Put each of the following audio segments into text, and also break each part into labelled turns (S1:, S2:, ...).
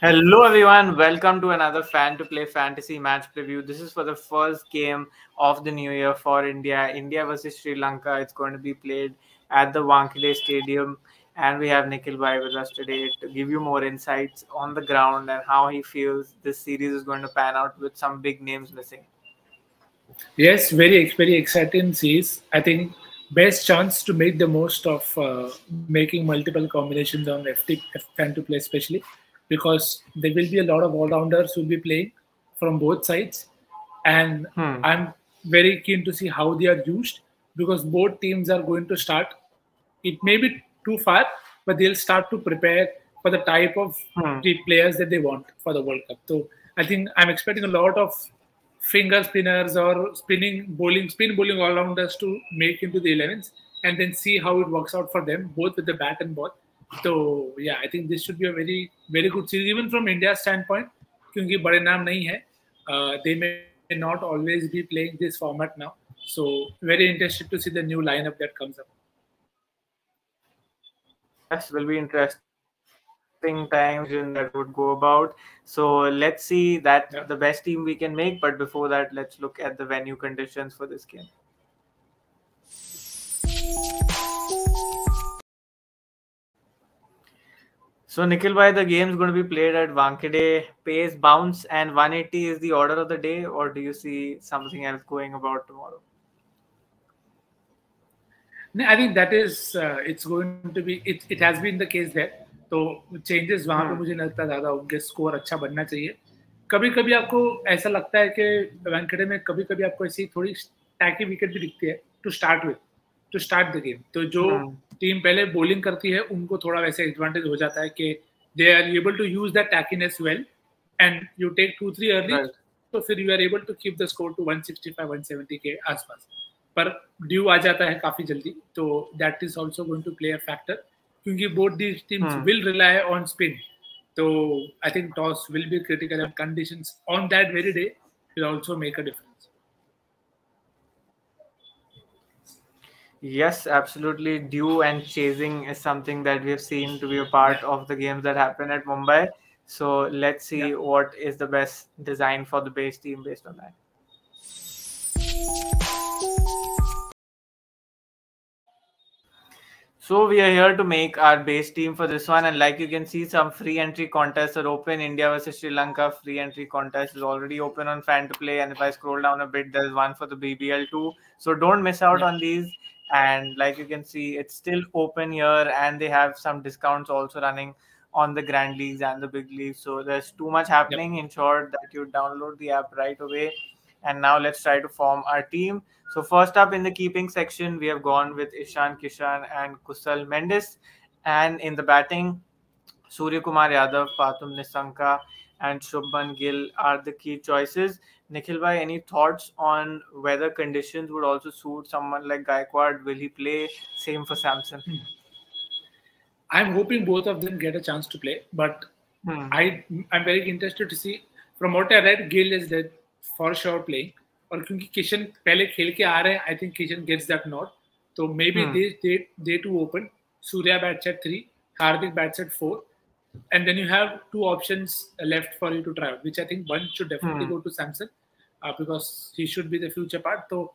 S1: Hello, everyone. Welcome to another Fan2Play Fantasy match preview. This is for the first game of the new year for India. India versus Sri Lanka. It's going to be played at the Wankhede Stadium. And we have Nikhil Bhai with us today to give you more insights on the ground and how he feels this series is going to pan out with some big names missing.
S2: Yes, very very exciting series. I think best chance to make the most of uh, making multiple combinations on FT Fan2Play, especially because there will be a lot of all-rounders who will be playing from both sides, and hmm. I'm very keen to see how they are used because both teams are going to start. It may be too far, but they'll start to prepare for the type of hmm. players that they want for the World Cup. So I think I'm expecting a lot of finger spinners or spinning bowling, spin bowling all rounders to make into the 11s and then see how it works out for them, both with the bat and ball. So yeah, I think this should be a very very good series even from India standpoint क्योंकि बड़े नाम नहीं है uh, they may not always be playing this format now. So very interested to see the new lineup that comes up.
S1: Yes, will be interesting times that would go about. So let's see that yeah. the best team we can make. But before that, let's look at the venue conditions for this game. So Nikhil bhai, the game is going to be played at Wankhede. Pace, bounce, and 180 is the order of the day, or do you see something else going about tomorrow?
S2: No, I think that is uh, it's going to be it. It has been the case there. तो changes वहाँ पे मुझे लगता है ज़्यादा उनके score अच्छा बनना चाहिए कभी कभी आपको ऐसा लगता है कि वेंकटे में कभी कभी आपको ऐसी थोड़ी टैकी विकेट भी दिखती है to start with to start the game तो जो टीम पहले बॉलिंग करती है उनको थोड़ा वैसे एडवांटेज हो जाता है कि they are able to use that tackiness well and you take two three early तो फिर you are able to keep the score to 165 170 के आसपास। पर ड्यू आ जाता है काफ़ी जल्दी तो that is also going to play a factor क्योंकि both these teams will rely on spin तो I think toss will be critical and conditions on that very day will also make a difference
S1: Yes, absolutely. Due and chasing is something that we have seen to be a part yeah. of the games that happen at Mumbai. So let's see yeah. what is the best design for the base team based on that. So we are here to make our base team for this one, and like you can see, some free entry contests are open. India versus Sri Lanka free entry contest is already open on Fan2Play, and if I scroll down a bit, there's one for the BBL too. So don't miss out on these. And like you can see, it's still open here, and they have some discounts also running on the Grand Leagues and the Big Leagues. So there's too much happening. Yep. Ensure that you download the app right away. And now let's try to form our team. So first up in the keeping section, we have gone with Ishan Kishan and Kusal Mendis. And in the batting, Suryakumar Yadav, Pathum Nissanka, and Shubman Gill are the key choices. Nikhil bhai, any thoughts on whether conditions would also suit someone like Gaikwad? Will he play? Same for Samson. Hmm.
S2: I'm hoping both of them get a chance to play, but hmm. I I'm very interested to see. From what I read, Gill is that for sure playing. और क्योंकि किशन पहले खेल के आ रहे हैं I think Kishan gets that not तो maybe they they to open Surya bats at three Hardik bats eight four and then you have two options left for you to try out, which I think one should definitely hmm. go to Samson uh, because he should be the future part. So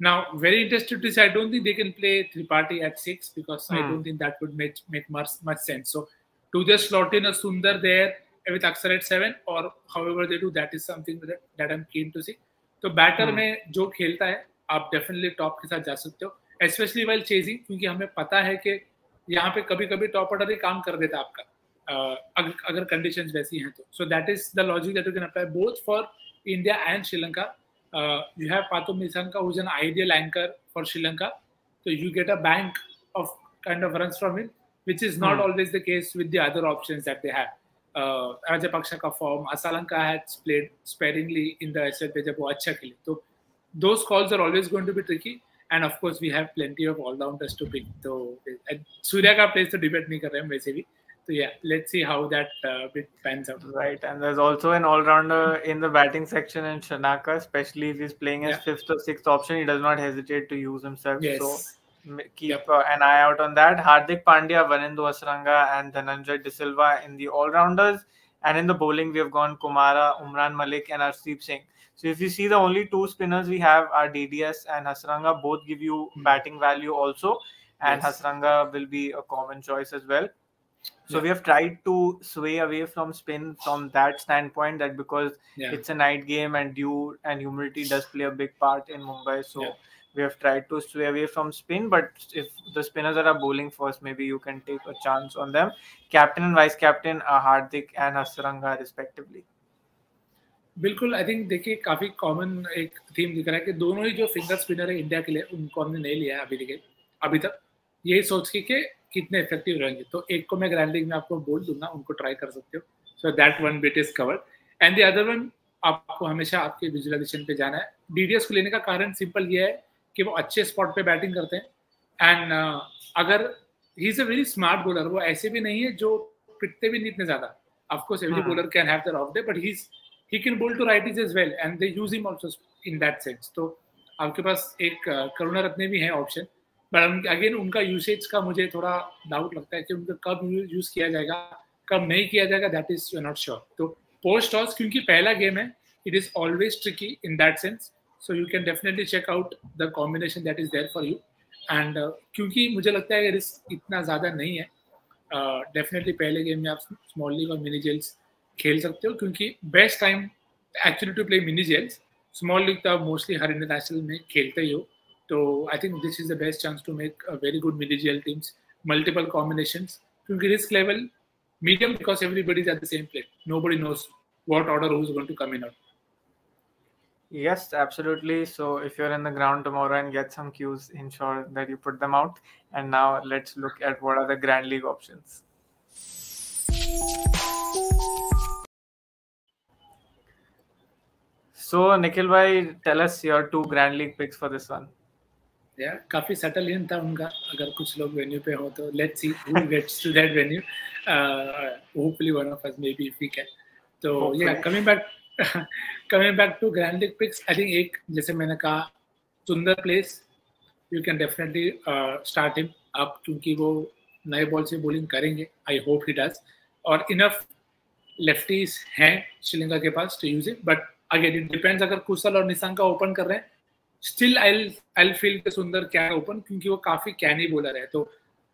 S2: now, very interested to say, I don't think they can play Tripathi at six because hmm. I don't think that would make make much much sense. So to just slot in a Sundar there with Aksar at seven or however they do, that is something that, that I'm keen to see. तो batter hmm. में जो खेलता है आप definitely top के साथ जा सकते हो स्पेशली वाइल चेजिंग क्योंकि हमें पता है कि यहाँ पे कभी कभी टॉप ऑर्डर ही काम कर देता है आपका uh, अगर अगर कंडीशंस वैसी हैं तो so that is the logic that you can apply both for India and Sri Lanka. Uh, you have Pato Misanka, who's an ideal anchor for Sri Lanka. So you get a bank of kind of runs from him, which is not mm. always the case with the other options that they have. Uh, Rajapaksha ka form, Asalanka has played sparingly in the SLP jab wo acha khele. So those calls are always going to be tricky. And of course, we have plenty of all-rounders to pick. So Surya ka plays to debate nahi kar rahe hain वैसे भी. Uh, so yeah let's see how that uh, bit pans out
S1: right and there's also an all-rounder in the batting section in Shanaka especially if he's playing as yeah. fifth or sixth option he does not hesitate to use himself yes. so keep yep. uh, an eye out on that. Hardik Pandya, Wanindu Hasaranga, and Dhananjay De Silva in the all rounders. And in the bowling, we have gone Kumara, Umran Malik, and Arshdeep Singh. So if you see the only two spinners we have are DDS and Hasaranga, both give you hmm. batting value also, and yes. Hasaranga will be a common choice as well. So yeah. we have tried to sway away from spin from that standpoint that because yeah. it's a night game and dew and humidity does play a big part in Mumbai. So yeah. we have tried to sway away from spin. But if the spinners that are bowling first, maybe you can take a chance on them. Captain and vice captain are Hardik and Hasaranga respectively.
S2: बिल्कुल I think देखिए काफी common एक theme दिख रहा है कि दोनों ही जो फिंगर स्पिनर है इंडिया के लिए उनको हमने नहीं लिया है अभी तक अभी तक यही सोच के कि कितने इफ़ेक्टिव रहेंगे? तो एक को मैं ग्रैंड लीग में आपको बोल दूँगा उनको ट्राई कर सकते हो। So that one bit is covered and the other one आपको हमेशा आपके विजुअलाइजेशन पे जाना है। डीडीएस को लेने का कारण सिंपल ये है कि वो अच्छे स्पॉट पे बैटिंग करते हैं। एंड uh, अगर he is a very smart bowler वो ऐसे भी नहीं है जो पिटते भी नहीं इतने ज़्यादा। Of course every bowler can have their off day but he he can bowl to right is as well and they use him also in that sense तो आपके पास एक uh, करुणा रत्ने भी है ऑप्शन बट अगेन उनका usage का मुझे थोड़ा डाउट लगता है कि उनका कब यूज़ किया जाएगा कब नहीं किया जाएगा that is you not sure तो पोस्ट टॉस क्योंकि पहला गेम है it is always tricky in that sense so you can definitely check out the combination that is there for you and क्योंकि मुझे लगता है रिस्क इतना ज़्यादा नहीं है डेफिनेटली uh, पहले गेम में आप स्मॉल लीग और मिनी जेल्स खेल सकते हो क्योंकि best time actually to play mini gels small league तो आप मोस्टली हर इंटरनेशनल में खेलते ही हो। So I think this is the best chance to make a very good mid-GL teams, multiple combinations. Risk level medium because everybody is at the same place. Nobody knows what order who's going to come in out.
S1: Yes, absolutely. So if you're in the ground tomorrow and get some cues, ensure that you put them out. And now let's look at what are the Grand League options. So Nikhil bhai, tell us your two Grand League picks for this one.
S2: या काफ़ी subtle इन था उनका। अगर कुछ लोग venue पे हो तो let's see who gets to that venue hopefully one of us may be if we can तो या coming back coming back to grand league picks I think एक जैसे मैंने कहा Sundar plays you can definitely start him up क्योंकि वो नए ball से बॉलिंग करेंगे. आई होप ही डज और इनफ लेफ्टीज हैं श्रीलंका के पास to use it but again it depends अगर कुशल और निशंक ओपन कर रहे हैं स्टिल आई आई फील के सुंदर कैन ओपन क्योंकि वो काफ़ी कैनी बॉलर है। तो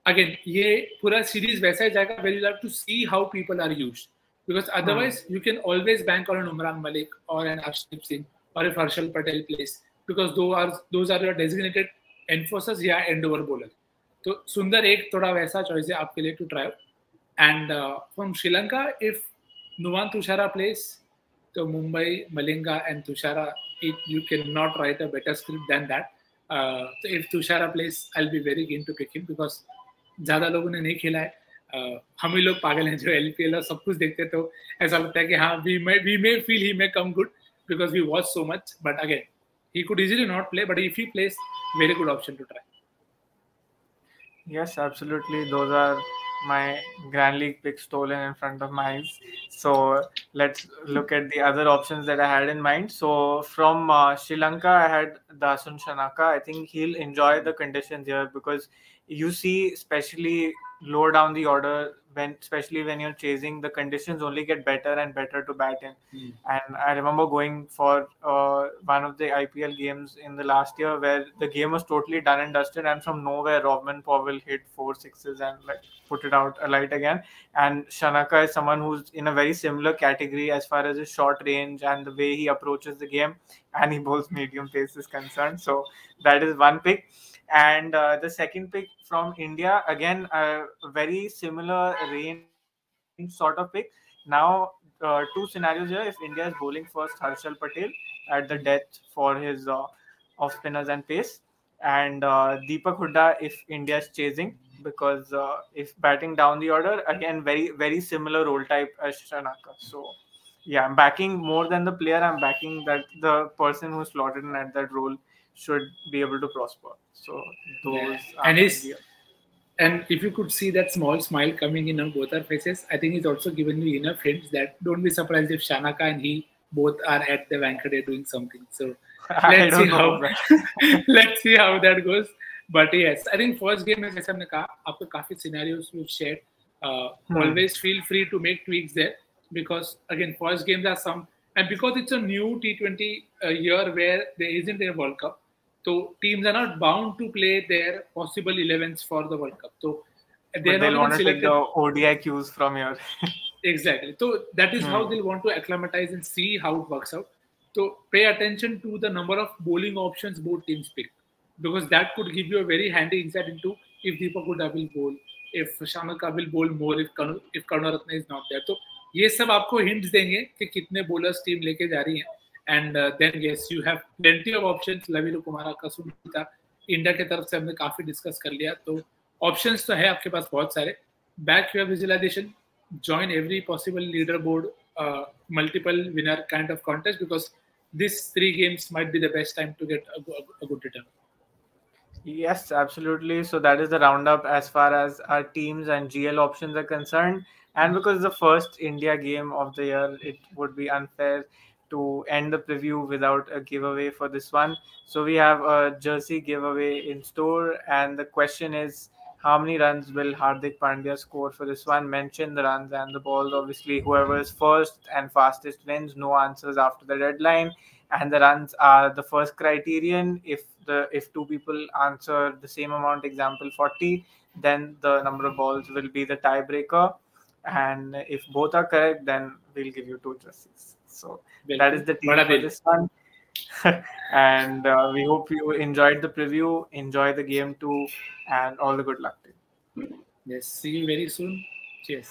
S2: अगेन ये पूरा सीरीज़ वैसा ही जाएगा very love to see how people are use because otherwise you can always bank on Umran Malik और एन हर्षदीप सिंह और if Harshal Patel plays because though are those are your designated enforcers या and over bowler तो सुंदर एक थोड़ा वैसा choice है आपके लिए to try and from Sri Lanka if Nuwan Thushara plays तो Mumbai Malinga and Thushara it, you cannot write a better script than that. Uh, so if Tushara plays, I'll be very keen to pick him because ज़्यादा लोगों ने नहीं खेला है uh, हम ही लोग पागल हैं जो एल और सब कुछ देखते तो ऐसा लगता है कि हाँ we may we may feel he may come good because we watch so much but again he could easily not play but if he plays very good option to try
S1: yes absolutely those are my Grand League pick stolen in front of my eyes. So let's look at the other options that I had in mind. So from uh, Sri Lanka, I had Dasun Shanaka. I think he'll enjoy the conditions here because you see, especially lower down the order, when especially when you're chasing, the conditions only get better and better to bat in. Mm. And I remember going for uh, one of the IPL games in the last year where the game was totally done and dusted, and from nowhere, Rovman Powell hit four sixes and like put it out alight again. And Shanaka is someone who's in a very similar category as far as his short range and the way he approaches the game, and he bowls medium pace is concerned. So that is one pick. And uh, the second pick from India, again, a very similar range sort of pick. Now, uh, two scenarios here. If India is bowling first, Harshal Patel at the death for his uh, off spinners and pace, and uh, Deepak Hooda if India is chasing, because uh, if batting down the order, again, very, very similar role type as Shanaka. So, yeah, I'm backing more than the player, I'm backing that the person who's slotted in at that role should be able to prosper. So those yeah.
S2: and his and if you could see that small smile coming in on both our faces, I think he's also given you enough hints that don't be surprised if Shanaka and he both are at the Wankhede doing something. So let's see how let's see how that goes. But yes, I think first game में जैसे हमने after coffee scenarios we've shared. Uh, hmm. Always feel free to make tweaks there because again first games are some and because it's a new T20 uh, year where there isn't a World Cup, so teams are not bound to play their possible 11s for the World Cup. So
S1: they're but they'll not want to take the ODI cues from here.
S2: exactly. So that is hmm. how they'll want to acclimatize and see how it works out. So pay attention to the number of bowling options both teams pick because that could give you a very handy insight into if Deepak Hooda will bowl, if Shamaka will bowl more, if Kanu, if Karunaratne is not there. So ये सब आपको hints देंगे कि कितने bowlers team लेके जा रही है and then yes you have plenty of options लवीलो Kumara का सुनीता इंडिया की तरफ़ से हमने काफ़ी डिस्कस कर लिया तो ऑप्शंस तो है आपके पास बहुत सारे back your visualisation join every possible leaderboard uh, multiple winner kind of contest because these three games might be the best time to get a, a, a good return.
S1: Yes absolutely. So that is the roundup as far as our teams and gl options are concerned. And because the first India game of the year, it would be unfair to end the preview without a giveaway for this one. So we have a jersey giveaway in store, and the question is how many runs will Hardik Pandya score for this one? Mention the runs and the balls. Obviously, whoever is first and fastest wins. No answers after the deadline, and the runs are the first criterion. If the if two people answer the same amount, example 40, then the number of balls will be the tiebreaker and if both are correct then we'll give you two jerseys so that is the team for this one and uh, we hope you enjoyed the preview enjoy the game too and all the good luck to
S2: you. Yes see you very soon. Cheers